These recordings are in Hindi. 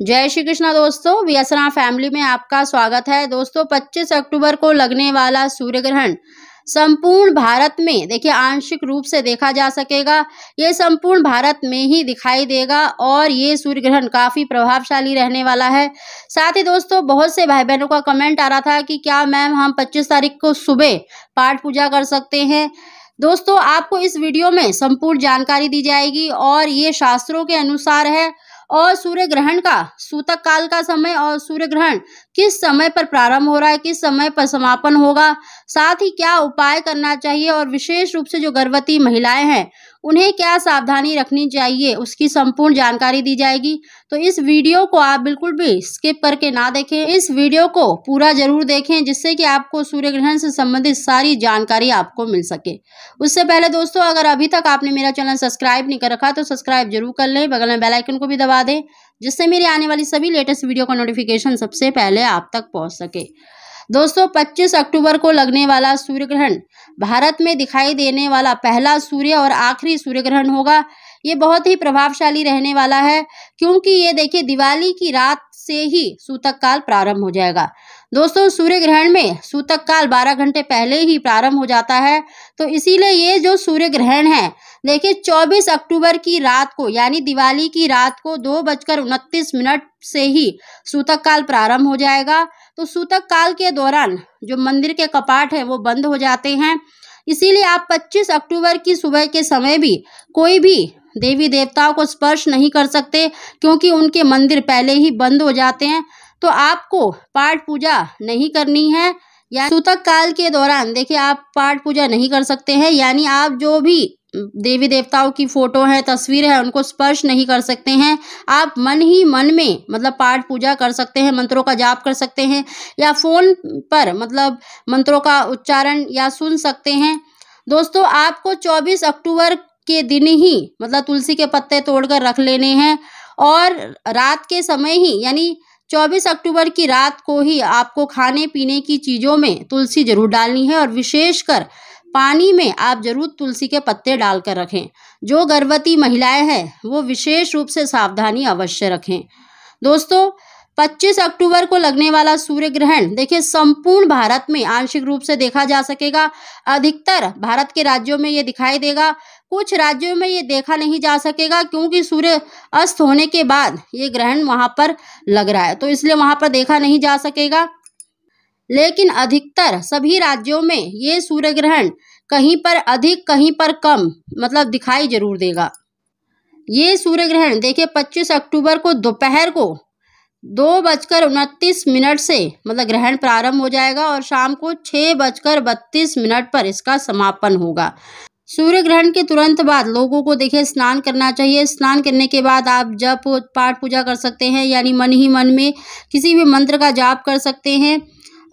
जय श्री कृष्णा दोस्तों व्यसना फैमिली में आपका स्वागत है। दोस्तों 25 अक्टूबर को लगने वाला सूर्य ग्रहण, संपूर्ण भारत में, देखिए, आंशिक रूप से देखा जा सकेगा। ये संपूर्ण भारत में ही दिखाई देगा और ये सूर्य ग्रहण काफ़ी प्रभावशाली रहने वाला है। साथ ही दोस्तों, बहुत से भाई बहनों का कमेंट आ रहा था कि क्या मैम हम 25 तारीख को सुबह पाठ पूजा कर सकते हैं? दोस्तों, आपको इस वीडियो में संपूर्ण जानकारी दी जाएगी और ये शास्त्रों के अनुसार है। और सूर्य ग्रहण का सूतक काल का समय और सूर्य ग्रहण किस समय पर प्रारंभ हो रहा है, किस समय पर समापन होगा? साथ ही क्या उपाय करना चाहिए और विशेष रूप से जो गर्भवती महिलाएँ हैं उन्हें क्या सावधानी रखनी चाहिए, उसकी संपूर्ण जानकारी दी जाएगी। तो इस वीडियो को आप बिल्कुल भी स्किप करके ना देखें। इस वीडियो को पूरा ज़रूर देखें, जिससे कि आपको सूर्य ग्रहण से संबंधित सारी जानकारी आपको मिल सके। उससे पहले दोस्तों, अगर अभी तक आपने मेरा चैनल सब्सक्राइब नहीं कर रखा तो सब्सक्राइब ज़रूर कर लें, बगल में बेलाइकन को भी दबा दें, जिससे मेरी आने वाली सभी लेटेस्ट वीडियो का नोटिफिकेशन सबसे पहले आप तक पहुँच सके। दोस्तों 25 अक्टूबर को लगने वाला सूर्य ग्रहण भारत में दिखाई देने वाला पहला सूर्य और आखिरी सूर्य ग्रहण होगा। ये बहुत ही प्रभावशाली रहने वाला है, क्योंकि ये देखिए, दिवाली की रात से ही सूतक काल प्रारंभ हो जाएगा। दोस्तों सूर्य ग्रहण में सूतक काल 12 घंटे पहले ही प्रारंभ हो जाता है। तो इसीलिए ये जो सूर्य ग्रहण है, देखिए 24 अक्टूबर की रात को, यानी दिवाली की रात को दो बजकर उनतीस मिनट से ही सूतक काल प्रारंभ हो जाएगा। तो सूतक काल के दौरान जो मंदिर के कपाट हैं, वो बंद हो जाते हैं। इसीलिए आप 25 अक्टूबर की सुबह के समय भी कोई भी देवी देवताओं को स्पर्श नहीं कर सकते, क्योंकि उनके मंदिर पहले ही बंद हो जाते हैं। तो आपको पाठ पूजा नहीं करनी है, या सूतक काल के दौरान, देखिए आप पाठ पूजा नहीं कर सकते हैं, यानी आप जो भी देवी देवताओं की फ़ोटो है, तस्वीर है, उनको स्पर्श नहीं कर सकते हैं। आप मन ही मन में मतलब पाठ पूजा कर सकते हैं, मंत्रों का जाप कर सकते हैं, या फ़ोन पर मतलब मंत्रों का उच्चारण या सुन सकते हैं। दोस्तों, आपको 24 अक्टूबर के दिन ही मतलब तुलसी के पत्ते तोड़कर रख लेने हैं, और रात के समय ही, यानी 24 अक्टूबर की रात को ही आपको खाने पीने की चीज़ों में तुलसी ज़रूर डालनी है और विशेषकर पानी में आप ज़रूर तुलसी के पत्ते डालकर रखें। जो गर्भवती महिलाएँ हैं, वो विशेष रूप से सावधानी अवश्य रखें। दोस्तों 25 अक्टूबर को लगने वाला सूर्य ग्रहण देखिए, संपूर्ण भारत में आंशिक रूप से देखा जा सकेगा। अधिकतर भारत के राज्यों में ये दिखाई देगा। कुछ राज्यों में ये देखा नहीं जा सकेगा क्योंकि सूर्य अस्त होने के बाद ये ग्रहण वहाँ पर लग रहा है तो इसलिए वहाँ पर देखा नहीं जा सकेगा। लेकिन अधिकतर सभी राज्यों में ये सूर्य ग्रहण कहीं पर अधिक, कहीं पर कम मतलब दिखाई ज़रूर देगा। ये सूर्य ग्रहण देखिए 25 अक्टूबर को दोपहर को दो बजकर उनतीस मिनट से मतलब ग्रहण प्रारंभ हो जाएगा और शाम को छः बजकर बत्तीस मिनट पर इसका समापन होगा। सूर्य ग्रहण के तुरंत बाद लोगों को देखे स्नान करना चाहिए। स्नान करने के बाद आप जप, पाठ पूजा कर सकते हैं, यानी मन ही मन में किसी भी मंत्र का जाप कर सकते हैं।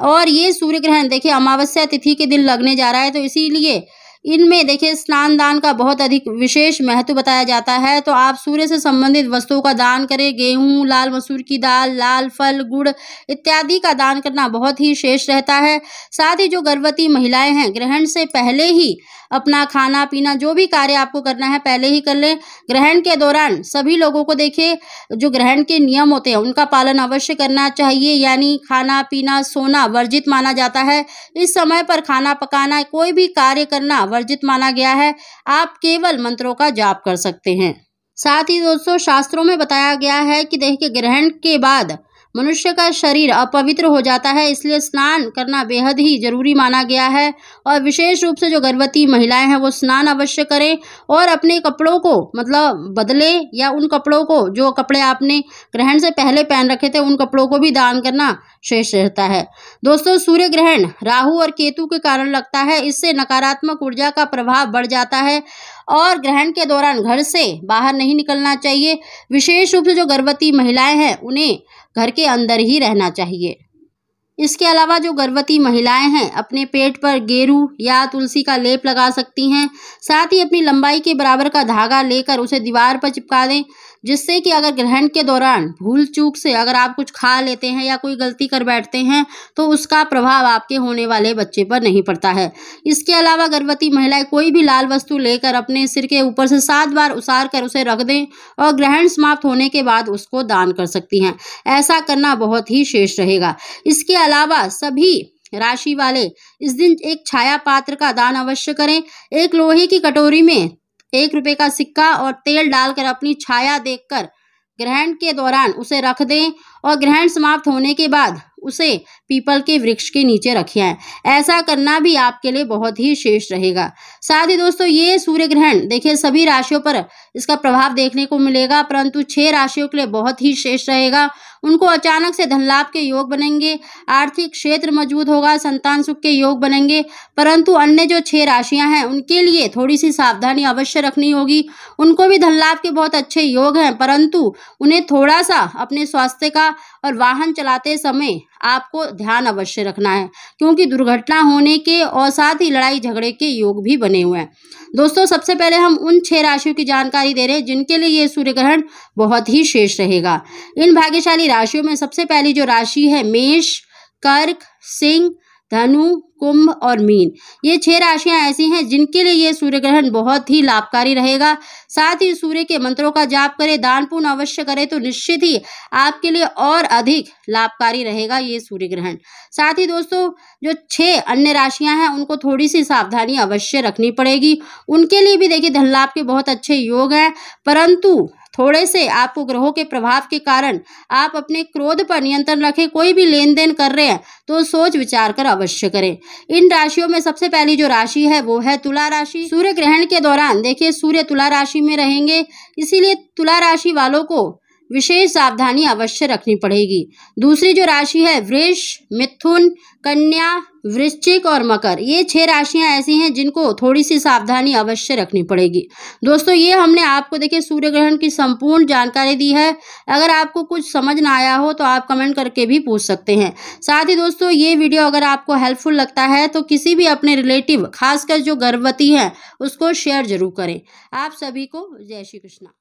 और ये सूर्य ग्रहण देखिए, अमावस्या तिथि के दिन लगने जा रहा है तो इसीलिए इनमें देखिए स्नान दान का बहुत अधिक विशेष महत्व बताया जाता है। तो आप सूर्य से संबंधित वस्तुओं का दान करें, गेहूँ, लाल मसूर की दाल, लाल फल, गुड़ इत्यादि का दान करना बहुत ही शेष रहता है। साथ ही जो गर्भवती महिलाएँ हैं, ग्रहण से पहले ही अपना खाना पीना जो भी कार्य आपको करना है, पहले ही कर लें। ग्रहण के दौरान सभी लोगों को देखिए, जो ग्रहण के नियम होते हैं, उनका पालन अवश्य करना चाहिए। यानी खाना पीना सोना वर्जित माना जाता है। इस समय पर खाना पकाना, कोई भी कार्य करना वर्जित माना गया है। आप केवल मंत्रों का जाप कर सकते हैं। साथ ही दोस्तों, शास्त्रों में बताया गया है कि देह के ग्रहण के बाद मनुष्य का शरीर अपवित्र हो जाता है, इसलिए स्नान करना बेहद ही ज़रूरी माना गया है। और विशेष रूप से जो गर्भवती महिलाएँ हैं, वो स्नान अवश्य करें और अपने कपड़ों को मतलब बदले या उन कपड़ों को, जो कपड़े आपने ग्रहण से पहले पहन रखे थे, उन कपड़ों को भी दान करना शेष रहता है। दोस्तों, सूर्य ग्रहण राहु और केतु के कारण लगता है, इससे नकारात्मक ऊर्जा का प्रभाव बढ़ जाता है और ग्रहण के दौरान घर से बाहर नहीं निकलना चाहिए। विशेष रूप से जो गर्भवती महिलाएँ हैं, उन्हें घर के अंदर ही रहना चाहिए। इसके अलावा जो गर्भवती महिलाएँ हैं, अपने पेट पर गेरू या तुलसी का लेप लगा सकती हैं। साथ ही अपनी लंबाई के बराबर का धागा लेकर उसे दीवार पर चिपका दें। जिससे कि अगर ग्रहण के दौरान भूल चूक से अगर आप कुछ खा लेते हैं या कोई गलती कर बैठते हैं तो उसका प्रभाव आपके होने वाले बच्चे पर नहीं पड़ता है। इसके अलावा गर्भवती महिलाएँ कोई भी लाल वस्तु लेकर अपने सिर के ऊपर से सात बार उसार कर उसे रख दें और ग्रहण समाप्त होने के बाद उसको दान कर सकती हैं। ऐसा करना बहुत ही शेष रहेगा। इसके अलावा सभी राशि वाले इस दिन एक छाया पात्र का दान अवश्य करें। एक लोहे की कटोरी में एक रुपए का सिक्का और तेल डालकर अपनी छाया देखकर ग्रहण के दौरान उसे रख दें और ग्रहण समाप्त होने के बाद उसे पीपल के वृक्ष के नीचे रखे हैं ऐसा करना भी आपके लिए बहुत ही शेष रहेगा। साथ ही दोस्तों, ये सूर्य ग्रहण, देखिए, सभी राशियों पर इसका प्रभाव देखने को मिलेगा, परंतु छह राशियों के लिए बहुत ही शेष रहेगा। उनको अचानक से धन लाभ के योग बनेंगे, आर्थिक क्षेत्र मज़बूत होगा, संतान सुख के योग बनेंगे। परंतु अन्य जो छह राशियाँ हैं, उनके लिए थोड़ी सी सावधानी अवश्य रखनी होगी। उनको भी धन लाभ के बहुत अच्छे योग हैं, परंतु उन्हें थोड़ा सा अपने स्वास्थ्य का और वाहन चलाते समय आपको ध्यान अवश्य रखना है, क्योंकि दुर्घटना होने के और साथ ही लड़ाई झगड़े के योग भी बने हुए हैं। दोस्तों, सबसे पहले हम उन छह राशियों की जानकारी दे रहे हैं, जिनके लिए ये सूर्य ग्रहण बहुत ही शेष रहेगा। इन भाग्यशाली राशियों में सबसे पहली जो राशि है, मेष, कर्क, सिंह, धनु कुंभ और मीन। ये छह राशियाँ ऐसी हैं जिनके लिए ये सूर्य ग्रहण बहुत ही लाभकारी रहेगा। साथ ही सूर्य के मंत्रों का जाप करें, दान पुण्य अवश्य करें तो निश्चित ही आपके लिए और अधिक लाभकारी रहेगा ये सूर्य ग्रहण साथ ही दोस्तों, जो छह अन्य राशियाँ हैं, उनको थोड़ी सी सावधानी अवश्य रखनी पड़ेगी। उनके लिए भी देखिए धन लाभ के बहुत अच्छे योग हैं, परंतु थोड़े से आपको ग्रहों के प्रभाव के कारण आप अपने क्रोध पर नियंत्रण रखें, कोई भी लेन देन कर रहे हैं तो सोच विचार कर अवश्य करें। इन राशियों में सबसे पहली जो राशि है, वो है तुला राशि। सूर्य ग्रहण के दौरान, देखिए, सूर्य तुला राशि में रहेंगे, इसीलिए तुला राशि वालों को विशेष सावधानी अवश्य रखनी पड़ेगी। दूसरी जो राशि है, वृष, मिथुन, कन्या, वृश्चिक और मकर, ये छह राशियाँ ऐसी हैं जिनको थोड़ी सी सावधानी अवश्य रखनी पड़ेगी। दोस्तों, ये हमने आपको देखिए सूर्य ग्रहण की संपूर्ण जानकारी दी है। अगर आपको कुछ समझ ना आया हो तो आप कमेंट करके भी पूछ सकते हैं। साथ ही दोस्तों, ये वीडियो अगर आपको हेल्पफुल लगता है तो किसी भी अपने रिलेटिव, खासकर जो गर्भवती हैं, उसको शेयर ज़रूर करें। आप सभी को जय श्री कृष्णा।